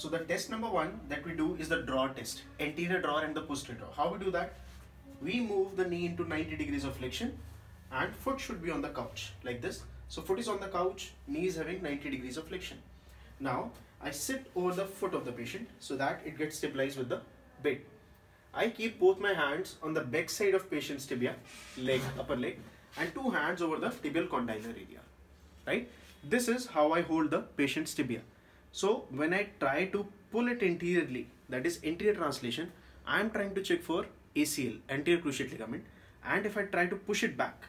So the test number one that we do is the draw test, anterior draw and the posterior draw. How we do that? We move the knee into 90 degrees of flexion and foot should be on the couch like this. So foot is on the couch, knee is having 90 degrees of flexion. Now I sit over the foot of the patient so that it gets stabilized with the bed. I keep both my hands on the back side of patient's tibia, leg, upper leg, and two hands over the tibial condylar area. Right? This is how I hold the patient's tibia. So when I try to pull it anteriorly, that is anterior translation, I am trying to check for ACL, anterior cruciate ligament. And if I try to push it back,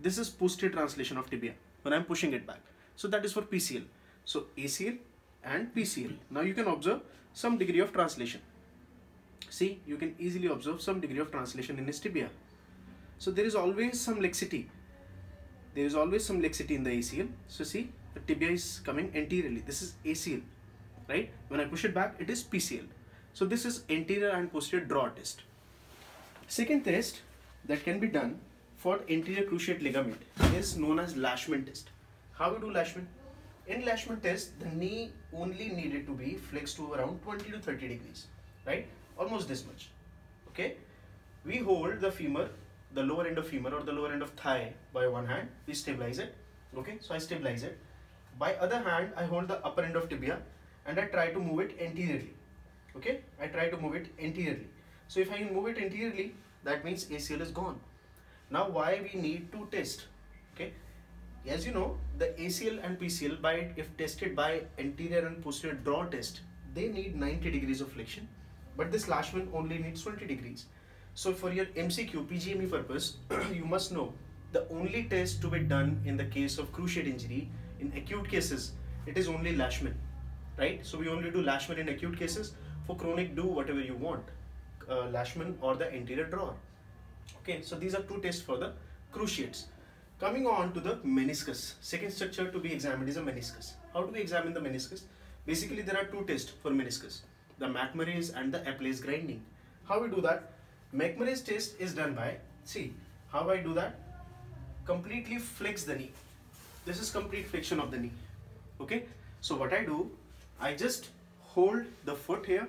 this is posterior translation of tibia when I'm pushing it back. So that is for PCL. So ACL and PCL. Now you can observe some degree of translation. See, you can easily observe some degree of translation in his tibia. So there is always some laxity. There is always some laxity in the ACL. So see, the tibia is coming anteriorly. This is ACL, right? When I push it back, it is PCL. So this is anterior and posterior draw test. Second test that can be done for anterior cruciate ligament is known as Lachman test. How we do Lachman? In Lachman test, the knee only needed to be flexed to around 20 to 30 degrees, right? Almost this much. Okay? We hold the femur, the lower end of femur or the lower end of thigh by one hand. We stabilize it. Okay? So I stabilize it. By other hand, I hold the upper end of tibia and I try to move it anteriorly. Okay? I try to move it anteriorly. So if I move it anteriorly, that means ACL is gone. Now why we need to test? Okay? As you know, the ACL and PCL by if tested by anterior and posterior draw test, they need 90 degrees of flexion, but this Lachman only needs 20 degrees. So for your MCQ PGME purpose, you must know the only test to be done in the case of cruciate injury in acute cases, it is only Lachman, right? So we only do Lachman in acute cases. For chronic, do whatever you want, uh, Lachman or the anterior draw. Okay, so these are two tests for the cruciates. Coming on to the meniscus. Second structure to be examined is a meniscus. How do we examine the meniscus? Basically, there are two tests for meniscus. The McMurray's and the Apley's grinding. How we do that? McMurray's test is done by, see, how I do that? Completely flex the knee. This is complete flexion of the knee. Okay? So what I do, I just hold the foot here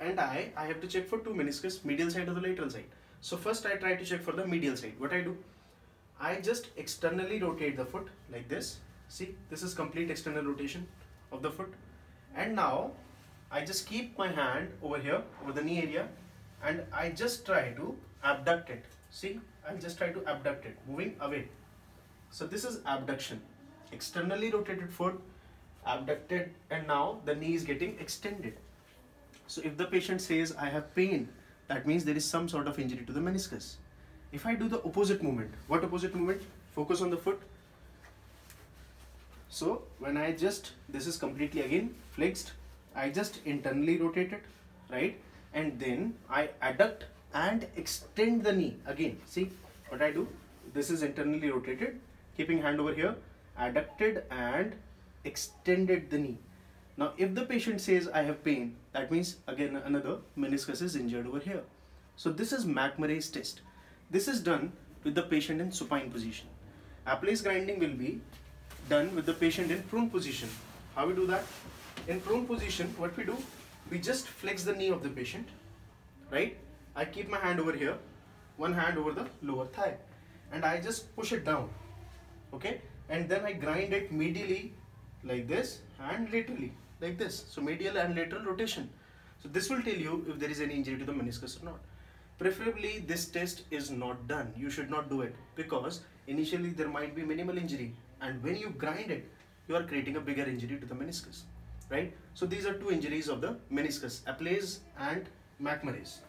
and I, I have to check for two meniscus, medial side or the lateral side. So first I try to check for the medial side. What I do? I just externally rotate the foot like this. See, this is complete external rotation of the foot. And now I just keep my hand over here, over the knee area, and I just try to abduct it. See, I just try to abduct it, moving away. So this is abduction. Externally rotated foot, abducted, and now the knee is getting extended. So if the patient says, I have pain, that means there is some sort of injury to the meniscus. If I do the opposite movement, what opposite movement? Focus on the foot. So when I just, this is completely again flexed, I just internally rotate it, right? And then I adduct and extend the knee again. See what I do? This is internally rotated, keeping hand over here, adducted and extended the knee. Now if the patient says I have pain, that means again another meniscus is injured over here. So this is McMurray's test. This is done with the patient in supine position. Apley's grinding will be done with the patient in prone position. How we do that? In prone position, what we do? We just flex the knee of the patient, right? I keep my hand over here, one hand over the lower thigh, and I just push it down, okay? And then I grind it medially like this and laterally like this. So medial and lateral rotation. So this will tell you if there is any injury to the meniscus or not. Preferably this test is not done. You should not do it because initially there might be minimal injury and when you grind it, you are creating a bigger injury to the meniscus, right? So these are two injuries of the meniscus, Apley's and McMurray's.